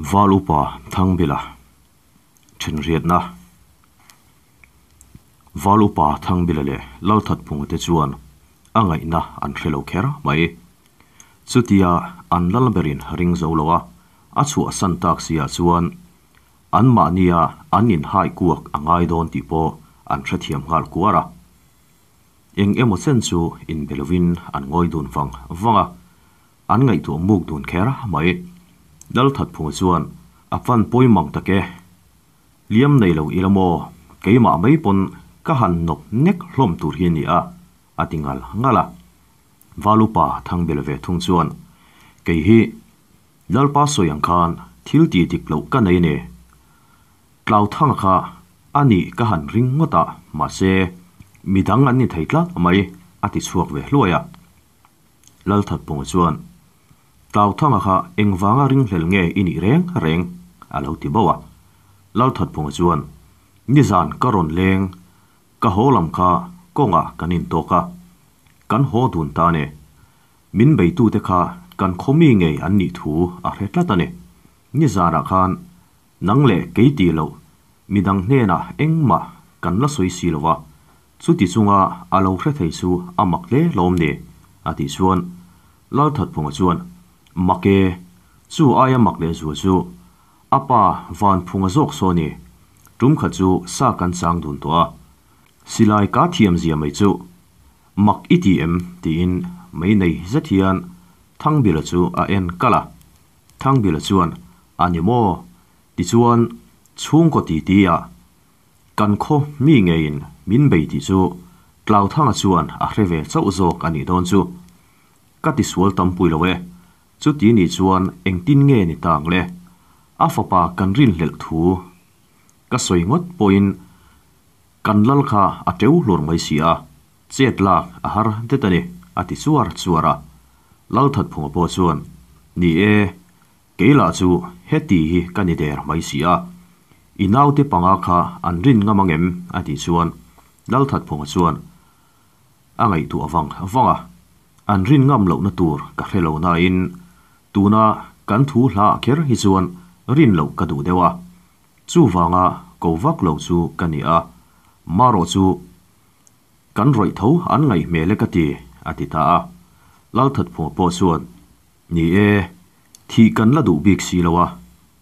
valupa thangbila thin na. Valupa thangbila le lalthat phung te chuan. Angai na an hrelo kher mai. Chutia an lalberin ring zo lowa a zolowa san tak sia chuan. An ma nia an in hai kuak angai don ti po an thrathiam hal kuara. Eng emo sen chu in belovin an ngoi dun fang wanga an ngai tu muk dun khera mai. dal that phung chuan a fan poi poimang take liam nei lo ilamo keima mai pon ka han nok nek hlom tur hi ni a atingal ngala. Valupa thangbel ve thung chuan ke hi lalpa soyang khan thil ti tik lo ka nei ne tlau thang kha ani ka han ring ngota ma se midang an ni thaitla mai ati chuak ve hloya lal that pung chuan tlau thang à kha engwanga à ring hlel nge ini reng reng. À alo ti bawa lal that pung chuan ni zan karon leng. Ka holam kha konga kanin to ka kan ho dun ta ne min bei tu te kha, kan khomi nge an ni thu a hretla ta ne ni zara khan, nang le ke ti lo. Midang hne na engma kan la soi si lowa chu ti chunga alo hre thei su amak le lom ne ati chuan lal that phung chuan make chu aya mak le zu chu apa van phunga zok so ni. Tum kha chu sa kan sang dun to a silai ka thiam zia mai chu mak itm ti in mai nei zathian thang bil chu a en kala. Thang bil chuan ani mo ti chuan chung ko ti ti a kan kho mi nge in min bei ti chu tlau thang chuan a hreve chau zo kani don chu ka ti sual tam pui lo we chu ti ni chuan eng tin nge ni tang le. A fa pa kan rin lel thu. Ka soi ngot poin kan lal kha a teu lor mai sia. Chet la a har te tani a ti chuar chuara. Lal that phung po chuan. Ni e keila chu heti hi kani der mai sia. Inaw te panga kha an rin ngamangem a ti chuan. Lal that phung chuan. Angai tu awang awanga an rin ngam lo na tur ka hrelo na in tuna kan thu hla kher hi chuan, rin lo ka du dewa. Chu wanga ko vak lo chu kania maro chu kan roi tho an ngai mele ka ti ati ta lal that pho po chuan, ni e thi kan la du bik si lawa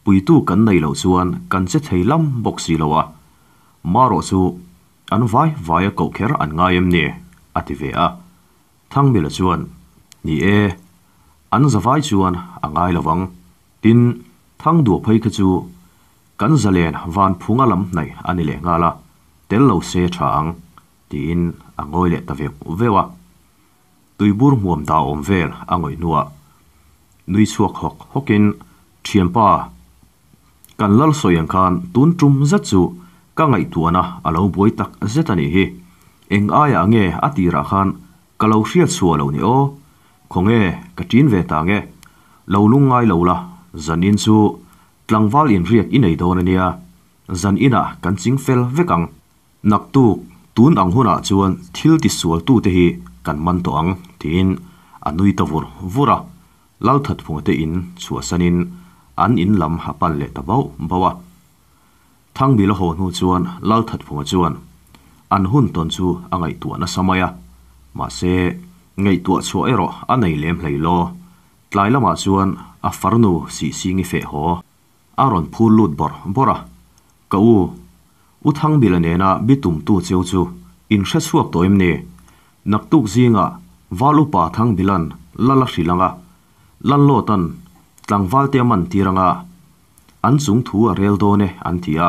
pui tu kan nei lo chuan kan che thei lam bok si lawa maro chu, an vai vai ko kher an ngai em ni ati ve a. Thang mi la chuan, ni e an zawai chuan angai lawang tin thang du phei kha chu kan zalen van phunga lam nei ani le nga la. Tel lo se thang tin angoi le ta ve vewa. Tui bur muam da om vel angoi nuwa nui chuak hok hokin thiampa kan lal soyang khan tun trum za chu ka ngai tuana alo boi tak zetani hi. Eng aya nge atira khan kalau hriat chua lo ni o khonge ka tin ve ta nge. Lo lung ngai lo la su chu tlangwal in riak inei do na nia. Zan ina ah kan ching fel vekang nak tu, tun ang huna chuan thil ti sual tu te hi, kan man to ang tin. Anui ta vur, vura. Lal that phung te in, chua sanin an in lam ha pan le ta bau bawa thang bi lo ho nu chuan lal that phung chuan. An hun ton chu angai tu na samaya. Ma se ngay tua chu ero anei lem hlei lo. Tlai lama chuan a farnu si singi fe ho aron phul lut bor bora ka u u thang bilane na bitum tu cheu chu. In hre chuak toim ne nak tuk zinga à, valu pa thang bilan lala hrilanga à. lan lo tan tlangwal te man tiranga an chung thu a rel do ne an tia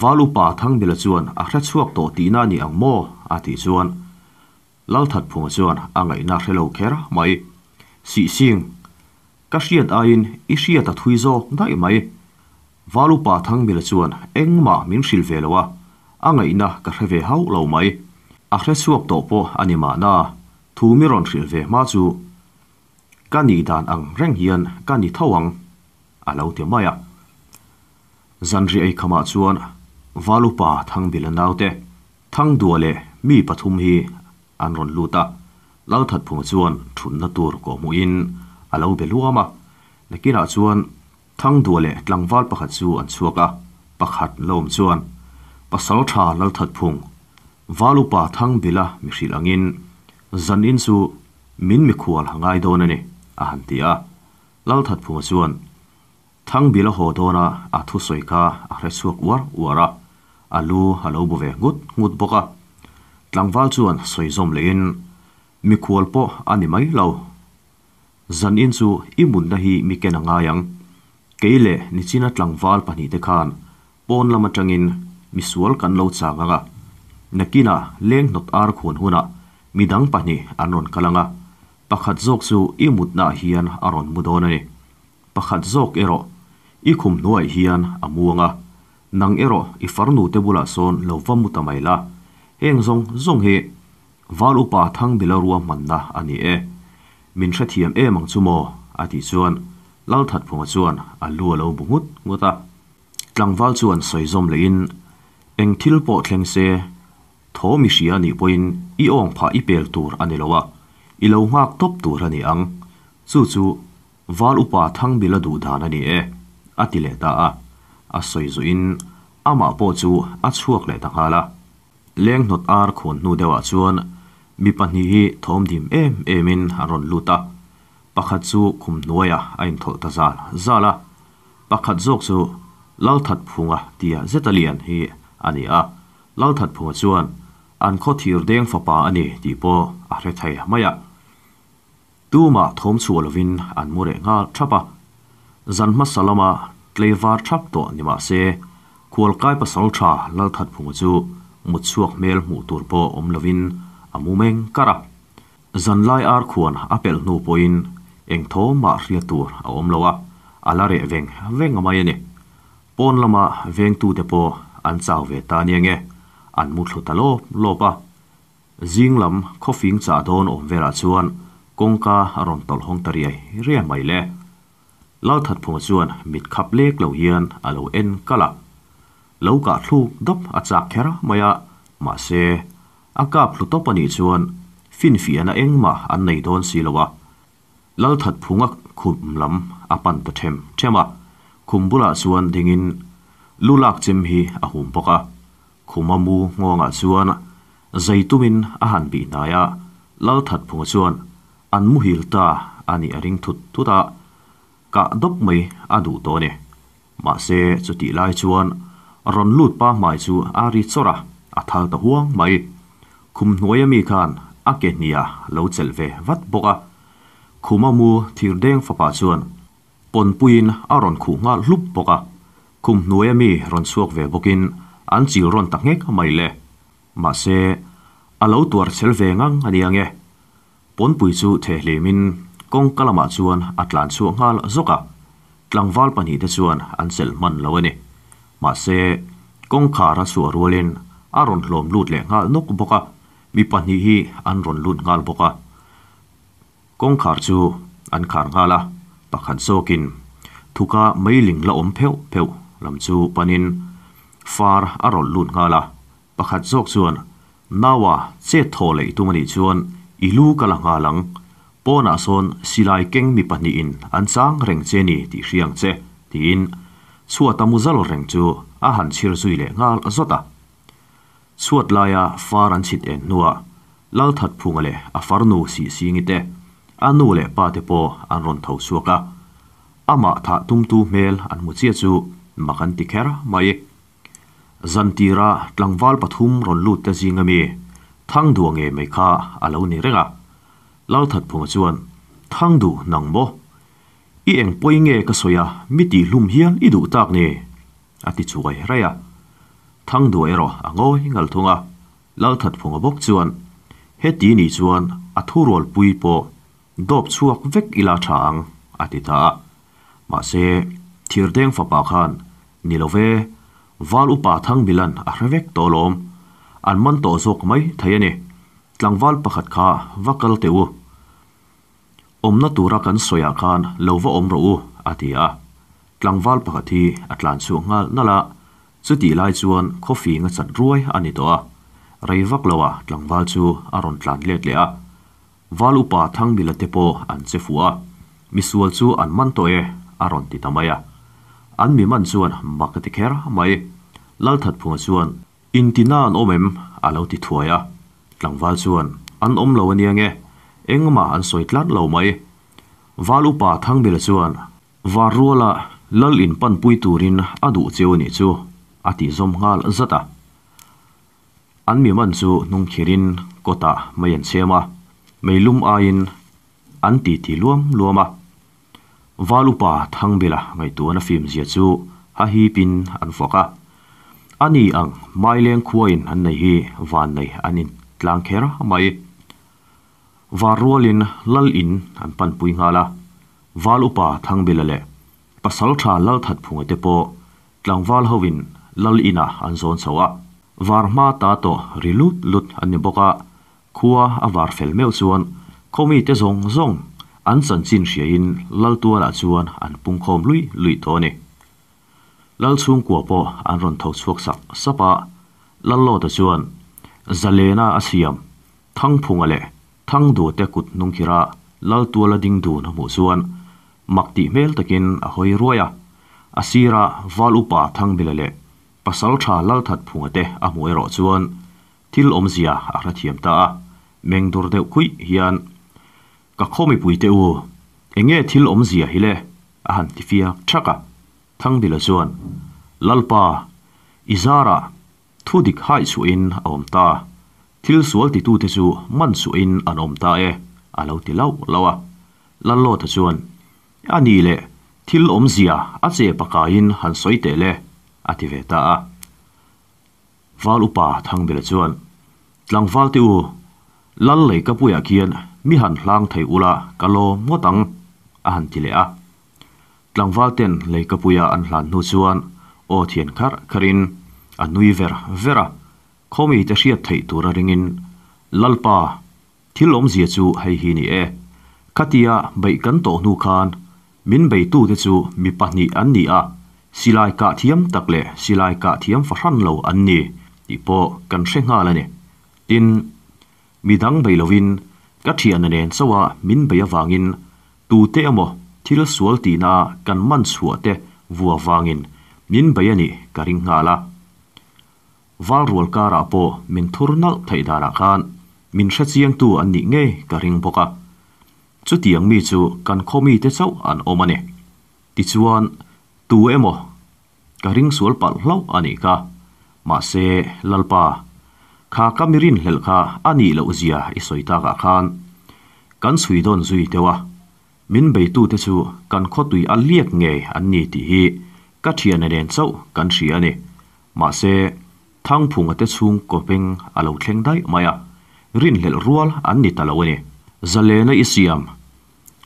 valu pa thang bila chuan a hre chuak to ti na ni ang mo a ti chuan lal that phung chuan angai na hrelo kher mai. Si sing, ka hriat a in i hriat a thui zo dai mai. Valu pa thang bil chuan engma min hril velowa angai na ka hreve hau lo mai. A hre chuak to po anima na, thu mi ron hril ve ma chu. Ka ni dan ang reng hian ka ni thawang a lo ti maya zanri ai khama chuan valu pa thang bil naute thang duale mi pathum hi an ron luta lau that phung chuan thun na tur ko mu in alo be luama lekina chuan thang du le tlangwal pakhat chu an chuaka pakhat lom chuan pasal tha lal that phung valu pa thang bila mi hril angin zan in chu min mi khual hangai don ani a han tia lal that phung chuan thang bila ho dona a thu soi ka a hre chuak war wara alu halo bu ve ngut ngut boka tlangwal chuan soi zom lein. Mi khual po ani mai lo zan in chu i mun na hi mi ken anga yang. Keile ni china tlangwal pani te khan. Pon lama tangin mi sual kan lo changa nakina leng not ar khun huna. Midang pani anon kalanga. Pakhat zok chu i mutna hian aron mudon ani. Pakhat zok ero i khum nuai hian amuanga. Nang ero i farnu te bula son lo vamu tamaila heng zong zong he valu pa thang bilarua manna ani e min tha thiam e mang chumo ati chuan lal that phunga chuan a lu lo bungut nguta tlangwal chuan soizom lein eng thil po thleng se tho mi hria ni poin i ong pha i pel tur ani lowa i lo ngak top tur ani ang chu chu wal upa thang bila du dan ani e atile ta a a soizu in ama po chu a chuak le ta hala leng not ar khon nu dewa chuan mi pahnih hi thawm dim em emin ron luta pakhat chu khum nuaya a in thawh ta zal zala pakhat zawk chu lal that phunga tia zetalian hi ani a lal that phunga chuan an kho thir deng fapa ani ti po a hre thai maya tuma thom chualovin an mure nga thapa zanma salama tlevar thap to ni ma se kolkai pasal tha lal that phunga chu mutsuak mel hmuh tur pawh awm lovin amu meng kara zanlai ar khuan a pelh hnu pawhin eng thaw mah hria tur a awm lo a ala reh veng veng amai ani pawn lama veng tu te pawh an chau ve ta ni nge an mu thlut a lawp lawp a zinglam khawfing cha dawn awm verah chuan kawngka a rawn tawlh hawng tari ai riamai le lau that phung chuan mit khap lek lo hian a lo en kala lo ka thlu dop a chak khera maya ma se akap lu top ani chuan fin fi ana engma an nei don si lowa lal that phunga khum lam apan to them thema khumbula chuan dingin lulak chem hi a hum poka khumamu ngonga chuan zaitumin a han bi naya lal that phunga chuan an mu hil ta ani aring thut tuta ka dop mai adu to ne ma se chuti lai chuan ron lut pa mai chu ari chora athal ta huang mai khum hnuai mi khan a ke nia lo chel ve vat boka khuma mu thir deng fa pa chuan pon puin a ron khu nga lup boka khum hnuai mi ron suak ve bokin an chi ron tak ngek mai le ma se a lo tuar chel ve ngang ania nge pon pui chu the le min kong kalama chuan atlan chu ngal zoka tlangwal pani te chuan an sel man lo ani มาเซกงขาระสัวรัวเลนอารอนหลอมลูดแหลงาลนกบกะมีปัญหาอันรนลูดงาลบกะกงขาจูอันขางาละปะขันโซกินทุกะไม่หลิงละอมเพวเพวลำจูปนินฟาร์อารนลูดงาละปะขันโซกชวนนาวาเจโทเลยตุมันอีชวนอิลูกะลังาลังปอนาซนสิไลเก่งมีปัญหาอินอันสร้างเร่งเจนีที่เรียงเจตีอิน tin chuatamu zal reng chu a han chhir zui le ngal zota suat laya far an chit en nuwa lal that phunga le a far nu si si ngi te anu le pa te po an ron thau suaka ama tha tum tu mel an mu chia chu makan ti khera mai zantira tlangwal pathum ron lut ta jinga mi thang du nge mai kha alo ni renga lal that phunga chuan thang du nang mo i eng poi nge ka soya mi ti lum hian i du tak ni ati chugai raya. Thang du ero ango hingal thunga. Lal that phunga bok chuan. He ti ni chuan a thurol pui po. Dop chuak vek ila thang ati ta. Ma se thir deng fa pa khan. Nilove wal upa thang bilan a revek tolom an man to zok mai thayane tlangwal pakhat kha wakal teu อมนาตูรักันสอยาการเลวว่าอมรู้อาทิอาตลางวัลปกติอัตลันสวงงาลนั่นละสุดที่ไล่ชวนคอฟีงัดสัดรวยอันนี้ตัวไรวักเลวะตลางวัลชูอารอนตลันเลดเลียวาลุปาทั้งบิลเตโปอันเซฟัวมิสวลชูอันมันโตเออารอนติดามายาอันมีมันชวนมักติเคระไม่ลัลทัดพงชวนอินตินานอมเอ็มอาเลวติถวยะกลางวัลชวนอันอมเลวเนียงเง engma an soi tlat lo mai valu pa thang bel chuan varuala lal in pan pui turin adu cheu ni chu ati zom ngal zata an mi man chu nung khirin kota mai an chema à. meilum in à an ti ti luam luama à. valupa thang bela ngai tu na phim zia chu ha hi pin an foka ani ang maileng khuain an nei hi van nei anin tlang khera mai. varolin lal in an panpui nga la. Valupa thangbela le. Pasal tha lal that phunga te po. Tlangwal hovin lal ina an zon chawa varma ta to rilut lut an boka khuwa avar fel meu chuan khomi te zong zong. An san chin hriain lal tua la chuan an pung khom lui lui to ni lal chung kwa po an ron thau chuak sak sapa lal lo ta chuan zalena asiam thang phunga le. ทั้งดูเตกุดนุ่งคิระลลตัวละดิ่งดูนหมู่ส่วนมักติเมลตะกินอหอยรวยอาศีระวาลุปาทั้งเบลเลปัสลชาลลทัดพุงเตอหมวยรอส่วนทิลอมเสียอาระเทียมตาเมงดูเดวคุยเฮียนกะข้อมีปุยเตอูเองเงทิลอมเสียฮิเลอาหันติฟียชักะทั้งเบลส่วนลลปาอิซาระทุดิกไฮสุอินอมตา thil sual ti tu te chu man su in an om ta e. A lo ti lau lawa lan lo ta chuan ani le thil om zia a che paka in han soi te le a ti ve ta a wal upa thang bila chuan tlang wal thì u lal lei ka puya kian mi han hlang thei ula kalo ngotang a han tile a tlangwal ten lei ka puya an hlan nu chuan o thian khar kharin a nui ver, vera. เขามีแต่เสียดไถ่ตัวเริงินลลปาที่ล้มเสียจูให้ฮีนี่เอคัตยาใบกันโตนูคานมินใบตู้เดจูมีปัญญอันนี้อะสิไลกาเทียมตักเละสิไลกาเทียมฟรันเหลาอันนี้อีพอกันเชงาละเนี่ยตินมีดังใบลวินกัทียนเนนสวะมินใบวางินตูเตอมที่ลสวลตีนากันมันสวเตวัววางินมินใบนี่กริงงาละ wal rual kara po min thurnal thai dara khan min hra chiang tu an ni nge ka ring boka chu tiang mi chu kan khomi te chau an omane ti chuan tu emo ka ring sual pal hlau ani ka ma se lalpa kha kamirin hlel kha ani lo zia i soita ka khan kan sui don zui tewa min bei tu te chu kan kho tui a liek nge an ni ti hi ka thian nen chau kan ria ni ma se ทั้งผู้เตชุงกบเป็งอาลูเทงได้มาอรินเหลรัวอันนี้ตาลาวเนี่ยจะเลนอิสยาม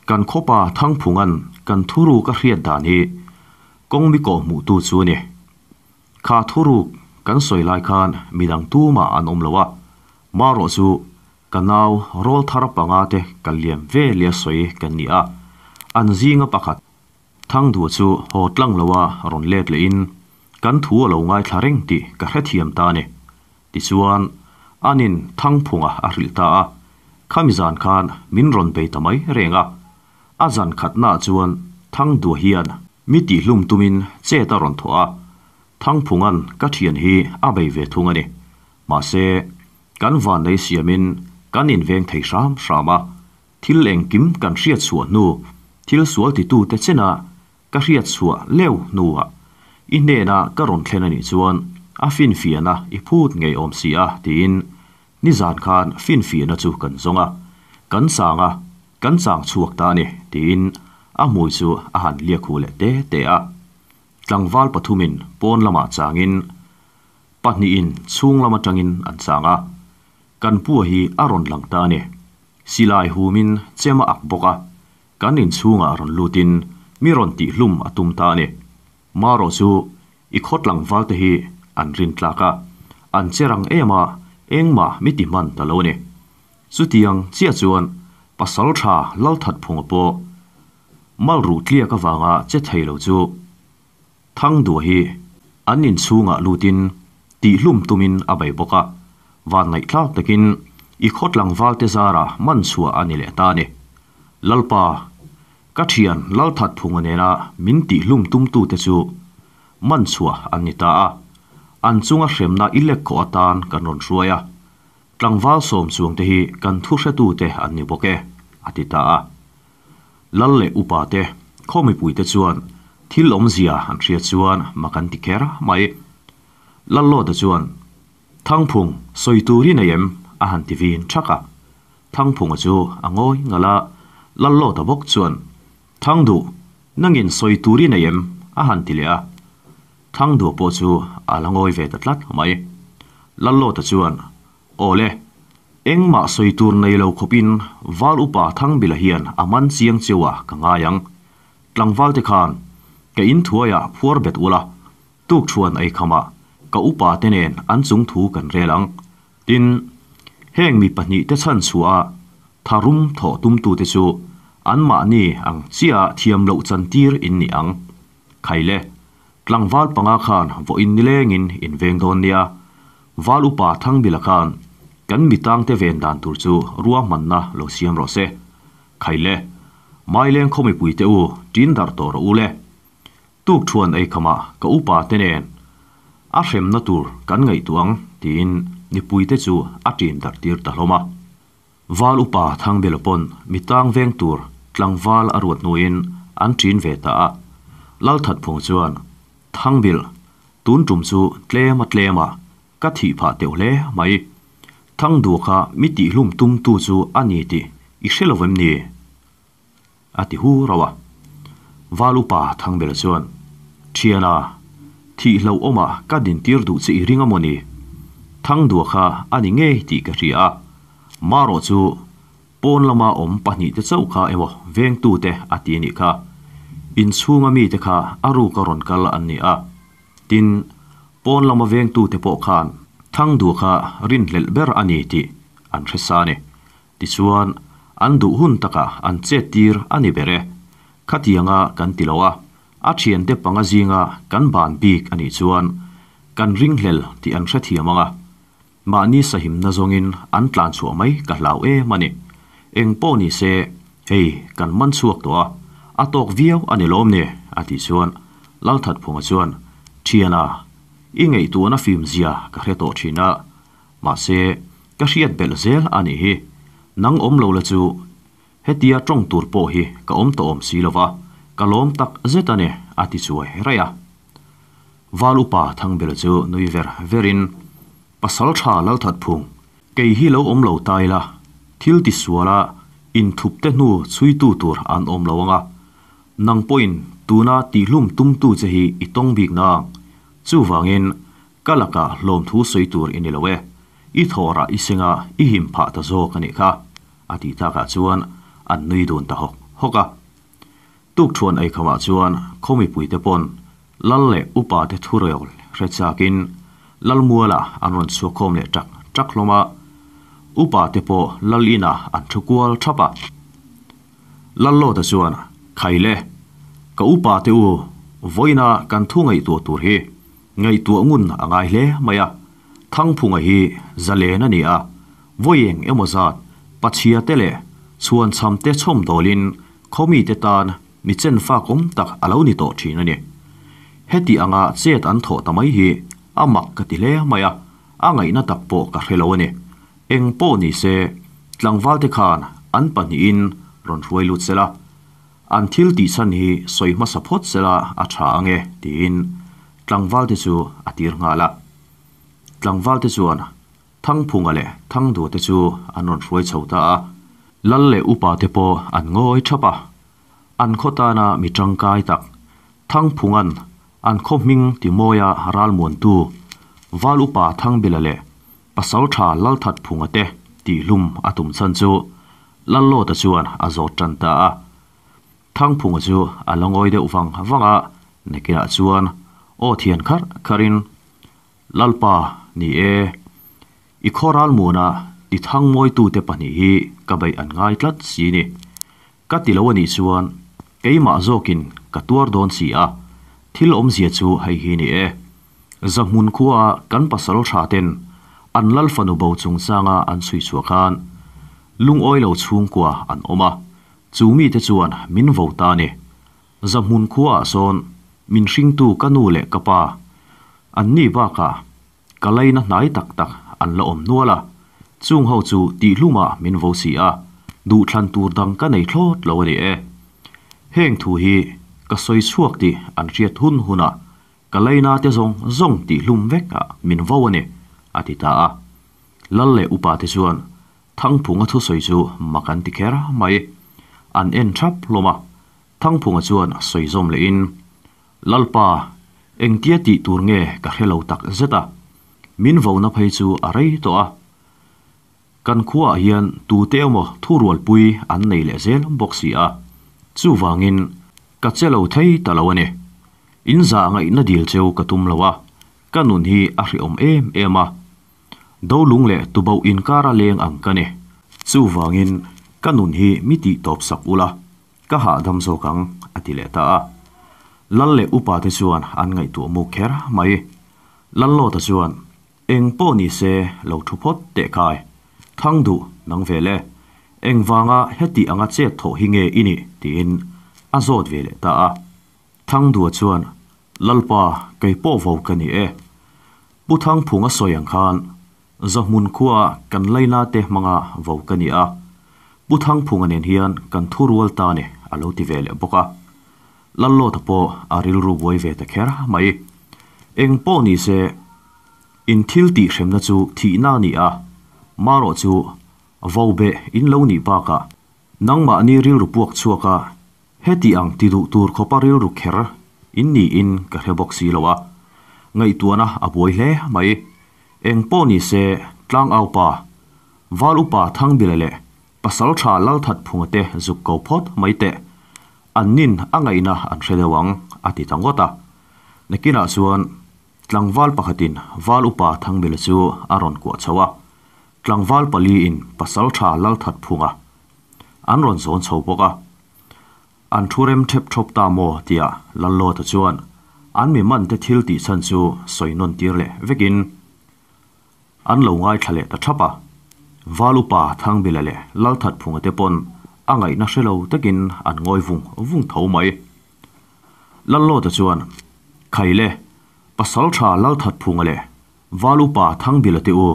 กันขบาทั้งผงอันกันทุรุกเรียดดานีกงมีโกหมูตูชูเนี่ยข้าทุรุกกันสวยลาคานมีดังตู้มาอันอมละวะมารอจูกันเอาโรลทารปังอาเตกันเลียมเวเลียสวยกันนี่อะอันซีงปะกขัดทั้งดัวชูโหดลังละวะรอนเล็ดเลยอิน กันทัวลงไงทาริงติกระเทียมตาเนติส่วนอันนินทั้งพงอาะอริลตาข้ามิจานคานมินรอนไปทำไมเร่งอะอาจารย์ขัดหน้าจวนทั้งดัวเฮียนมิติลุ่มตุมินเจตรอนทัวทั้งพงันกระเทียนฮีอาใบเวทุงอันเนมาเซกันวานในเสียมินกันอินเวงไทยสามสามะทิลเองกิมกันเสียดส่วนนูทิลสวนติตูแต่เจนะก็เสียดส่วนเลวนูอะ inne na karon thlena ni chuan a fin fiana i phut ngei om si a tin. Nizan khan fin fiana chu kan zonga. Kan sanga kan sang chuak ta ni tin. A mui chu a han lia khu le te te a. Tlangwal pathumin pon lama changin. Pani in chung lama tangin an changa kan pu hi aron lang ta ne silai humin chema ak boka kan in chunga ron lutin miron ti hlum atum ta ni. Ne maro chu i khot lang wal te hi, an rin tlaka an cherang ema engma mi ti man ta lo ne chu tiang chia chuan pasal tha lal that phung po mal ru tlia ka wanga che thailo chu. Thang du hi, an in chunga lutin ti hlum tumin abai boka. Van nai thlak takin i khot lang wal te zara man chua ani le ta ni. Lalpa ka thian lal that phung ane na min ti hlum tum tu te chu man chua an ni ta a an chunga hremna ilek kho atan kan ron ruaya tlangwal som chuang te hi kan thu hre tu te an ni boke ati ta a lal le upa te khomi pui te chuan thil om zia an thria chuan makan ti kera mai lal lo da chuan thang phung soi turi na yem a han ti vin thaka thang phung chu angoi ngala lal lo da bok chuan thang du nangin soi turi na yem a han ti le a thang du po chu alangoi ve ta tlat mai lal lo da chuan ole eng ma soi tur nei lo khopin wal upa thang bila hian aman chiang chewa ka nga yang tlangwal te khan ke in thuaya phuar bet ula tuk chuan ai khama ka upa tenen an chung thu kan relang tin heng mi pahni te chan chua tharum tho tum tu te chu อันมาเนี่อังเสียเทียมโลาจันทีร์อินนี่อังใครเล่กลางวัลปังอาคารวอินนี่เล่งินอินเวงโดนเนียวาลอุปาทั้งบิลคานกันมีตังเตเวนดานตุรจูรัวมันนะโลเซียมโรเซใครเล่ไม่เล่นคมิปุยเตอูจินดาร์ตัวรูเล่ตุกชวนไอขมะกับอุปาเตเนนอาเซมนาตุร์กันไงตัวงทีนนิปุยเตจูอาจินดาร์ตีร์ตะลมา วาลอุปาทั้งเบลปนมีตังเวงตัว tlangwal arwat nuin an trin ve ta. A lal that phung chuan, thang bil, tun tum chu tlema tlema ka thi pha teu le mai. Thang du kha, mi ti hlum tum tu chu ani ti. I hrelovem ni. Ati hu rawa valupa thang bel chuan thiana thi lo oma ka din tir du chi ringa moni thang du kha ani nge ti ka ria maro chu pon lama om pahni te chau kha emo veng tu te ati ni kha. In chhunga mi te kha aru ka ron kal an ni a. Tin pon lama veng tu te po khan thang du kha rin lel ber ani ti an thresa ne. Ti chuan an du hun taka an che tir ani bere khatianga kan tilowa a. Thian te panga zinga kan ban bik ani chuan kan ring hlel ti an thra thiamanga ma ni sahim na zongin an tlan chu mai ka hlau e mani eng po ni se hei kan man suak to a? Tok viau ani lom ne ati chuan lal that phunga chuan thiana ingei tu na phim zia, ka hre to thina ma se, ka hriat bel zel ani hi. Nang om lo la chu. Hetia trong tur po hi, ka om to om si lova ka lom tak zetane ati chu heraya valupa thang bel chu nuiver verin pasal tha lal that phung. Kei hi lo om lo tai la. Thil ti suala in thup te nu chui tu tur an om lo nga nang point tuna ti hlum tum tu che hi itong bik na chu wangin kalaka lom thu soi tur in ilawe i thora i singa i him pha ta zo kani kha ati ta ka chuan an nui dun ta hok hoka tuk thuan ai khawa chuan khomi pui te pon lal le upa te thurayol re chakin lal muala anon chu khom le tak tak loma upa tepo lalina anthukwal thapa. Lallo ta chuan khaile ka upa te u voina kan thu ngai tu tur hi ngai tu ngun angai hle maya. Thang phunga hi zale na ni a. Voyeng emozat pachia tele chuan cham te chom dolin khomi te tan mi chen fa kom tak alo ni to thina ni. Heti anga chet an tho tamai hi. Amak ka ti le maya. Angai na tak po ka hrelo ni eng po ni se tlangwal te khan an pan in ron ruai lut sela an thil ti san hi soi ma support sela a tha ange tin tlangwal te chu atir nga la. Tlangwal te chuan thang phunga le thang du te chu an ron ruai chhota a. Lal le upa te po an ngoi thapa an khota na mi tang kai tak. Thang phungan an kho ming ti moya haral mon tu. Valupa thang bilale pasal tha lal that phunga te ti lum atum chan chu lal lo ta chuan a zo tan ta a thang phunga chu alangoi de uwang wanga nekina chuan o thian khar kharin lalpa ni e i khoral muna ti thang moi tu te pani hi ka bai an ngai tlat si ni ka ti lo ni chuan keima zokin ka tuar don si a thil om zia chu hai hi ni e zamun khuwa kan pasal tha ten an lal fanu bo chung changa an sui chu khan. Lung oi lo chung kwa an oma chumi te chuan min vo ta ni. Zamun khuwa son min hring tu kanu le kapa an ni ba ka. Kalai na nai tak tak an la om nuala chung ho chu ti hluma min vo si a. Du thlan tur dang ka nei thlot lo ni e. Heng thu hi, ka soi chuak ti an riat hun huna kalai na te zong zong ti hlum vek a min vo ani ati ta lalle lal le upa te chuan thang phunga thu soi chu makan ti khera mai. An en thap loma thang phunga chuan soi zom le in. Lalpa, eng tia ti tur nge ka hello tak zeta. Min vo na phei chu a rei to a kan khuwa hian tu te mo thu rual pui an nei le zel boxi a. Chu wangin ka chelo thei talawane in za ngai na dil cheu ka tum lawa kanun hi a hri om em ema do lung le tu bau in kara leng ang kane chu wangin kanun hi miti top sak ula ka ha dam zo kang atile ta a. Lal le upa te chuan an ngai tu mu kher mai lal lo ta chuan eng po ni se lo thu phot te khai. Thang du nang vele eng wanga heti anga che tho hinge ini tin azot vele ta a. Thang du chuan lalpa kai po vo kani e. Bu thang phunga soyang khan zahmun khuwa kan leina te manga vo kani a bu thang phunga nen hian kan thurwal ta ne alo ti vele boka lallo ta po aril ru boi ve ta kher mai eng po ni se in thil ti hrem na chu thi na ni a maro chu vo be in lo ni ba ka nang ma ni ril ru puak chuaka heti ang ti du tur kho pa ril ru kher in ni in ka he box si lowa ngai tuana a boi hle mai engpo ni se tlang au pa. Wal upa thang bilale pasal tha lal that phungate zuk ko phot mai te. Annin angaina an threlewang ati tangota nakina chuan tlangwal pakhatin wal upa thang bel chu aron ko chawa tlangwal pali in pasal tha lal that phunga an ron zon chho chopoka an thurem thep thop ta mo tia lallo ta chuan an mi man te thil ti san chu soinon tir le. Vekin an lo ngai thale ta thapa. Walupa thang bi lale lal that phung te pon. Angai na shelo takin an ngoi vung vung tho mai. Lal lo ta chuan. Khaile pasal tha lal that phung ale. Walu pa thang bilate o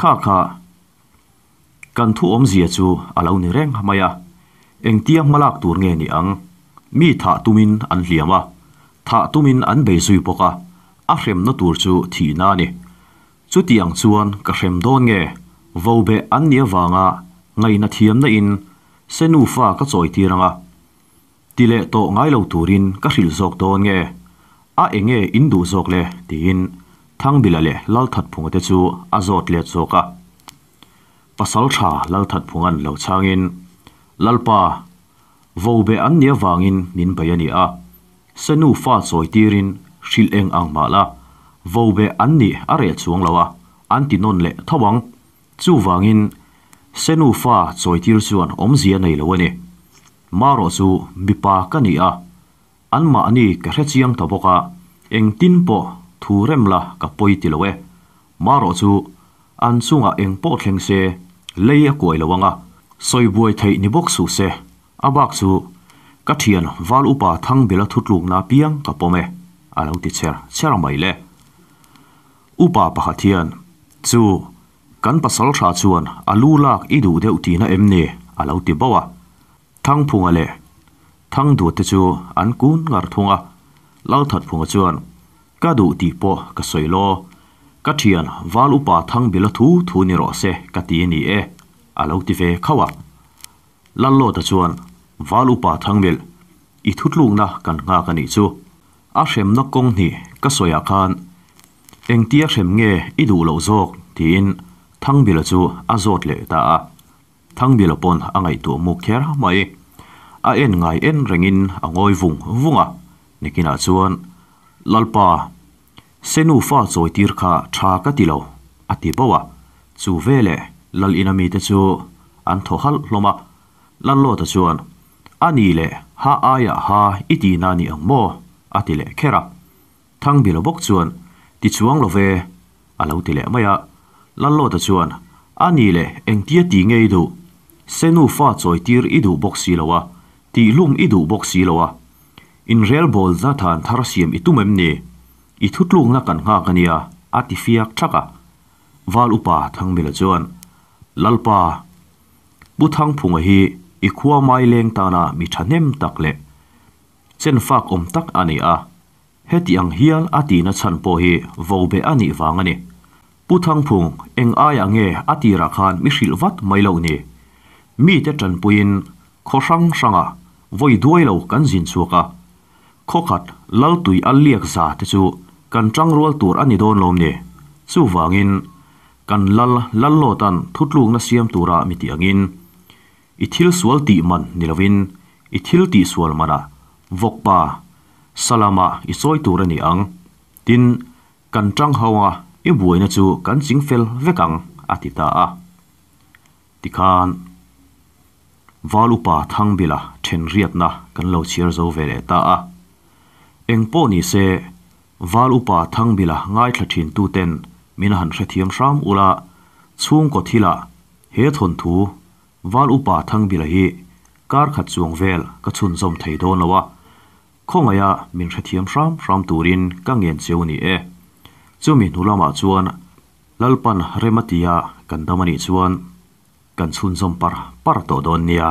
kha kha. Kan thu om zia chu alo ni reng hamaya tiang malak tur nge ni ang. Mi tha tumin an hliama tha tumin an be zui poka. A hrem na tur chu thi na ni. Chu tiang chuan ka hrem don nge. Vo be an nia wanga ngai na thiam na in. Senu fa ka choi tiranga tile to ngai lo turin ka hril zok don nge. A enge indu zok le tin thang bilale lal that phunga te chu azot le choka pasal tha lal that phungan lo changin lalpa vo be an nia wangin nin bayani a. Senu fa choi tirin hril eng ang vô về anh nị ở rẻ xuống lâu à ăn tin non lệ thao bằng chú vàng in senu pha rồi tiêu xuân ôm dìa này lâu nè. Mà rồi chú bị pa cái nị à anh mà anh nị cái hết chiang thao bọc à em tin bộ thu rem là cái bôi tiêu lâu mà rồi chú, ăn xuống à em bỏ thằng xe, lấy cái quậy lâu à soi buổi thấy ni bốc sụ xe. À bác chú cái thiền vào upa thăng bela thut luộc na piang cái bom à lâu tít xe xe làm bài lệ upa pakhathian chu kan pasal tha chuan alu lak i du deuh tina em ni alo ti bawa thang phunga le thang du te chu an kun ngar thunga lau that phunga chuan ka du ti po ka soilo ka thian wal upa thang bila thu thu ni ro se ka ti ni e alo ti ve khawa lallo ta chuan wal upa thang bil i thutlung na kan nga ka ni chu a hrem na kong ni ka soya khan eng tia hrem nge i du lo zok tin thang bila chu azot le ta a. Thang bila pon angai tu mu kher mai. A en ngai en rengin angoi vung vunga. Nikina chuan lalpa senu fa choi tir kha tha ka tilo ati bawa chu vele lal inami te chu. An tho hal hloma lallo ta chuan ani le, ha aya ha iti đi ni ang mo. Ati le khera thang bilo bok chuan ti chuang lo ve alo ti le maya lallo ta chuan ani le eng tia ti ngei du senu fa choi tir i du box si lowa ti lum i du box si lowa in rel bol za than thar siam itumem ni i thutlung na kan nga kania ati fiak thaka wal upa thang mila chuan lalpa bu thang phunga hi i khuwa mai leng ta na mi thanem tak le chen fak om tak ani a heti ang hial atina chanpo hi vobe ani wangani puthangphung eng aya nge atira khan mishil wat mailo ni mi te chanpuin khosang sanga voi duailo kan jin chuka khokhat laltui aliak za te chu kan changrual tur ani don lom ni chu wangin kan lal lallo tan thutlung na siam tura mi ti angin ithil sual ti man nilovin ithil ti sual mana vokpa salama, i soi tur ani ang. Tin, kan trang hawa i buai na chu kan sing fel vekang atita a tikhan valupa thang bila, then riat na, kan lo chiar zo vele ta a. Eng po ni se valupa thang bila, ngai thla thin tu ten min han hre thiam ram ula chung ko thila he thon thu valupa thang bila hi, kar khat chuang vel, ka chun zom thei do lawa khongaya min hre thiam ram ram turin ka ngen cheu ni e chumi nulama chuan lalpan rematia kan damani chuan kan chhun zom par par to don nia